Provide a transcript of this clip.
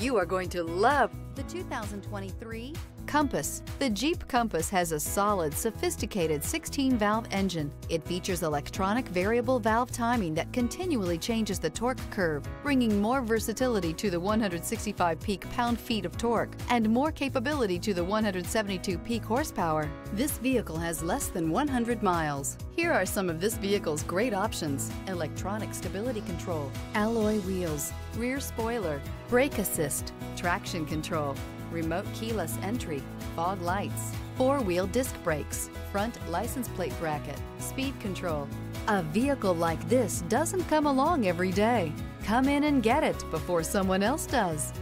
You are going to love the 2023 Compass. The Jeep Compass has a solid, sophisticated 16-valve engine. It features electronic variable valve timing that continually changes the torque curve, bringing more versatility to the 165 peak pound-feet of torque and more capability to the 172 peak horsepower. This vehicle has less than 100 miles. Here are some of this vehicle's great options. Electronic stability control, alloy wheels, rear spoiler, brake assist, traction control, remote keyless entry, fog lights, four-wheel disc brakes, front license plate bracket, speed control. A vehicle like this doesn't come along every day. Come in and get it before someone else does.